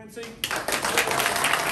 Quincy.